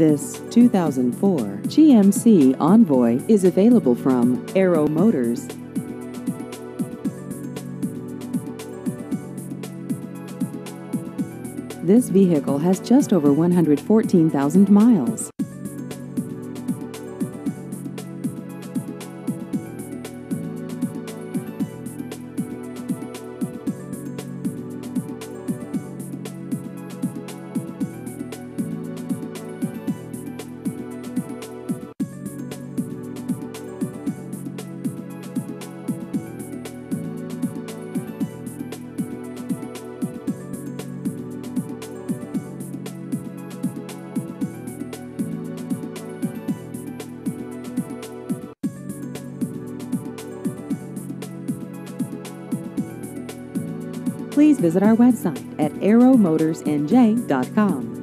This 2004 GMC Envoy is available from Arrow Motors. This vehicle has just over 114,000 miles. Please visit our website at arrowmotorsnj.com.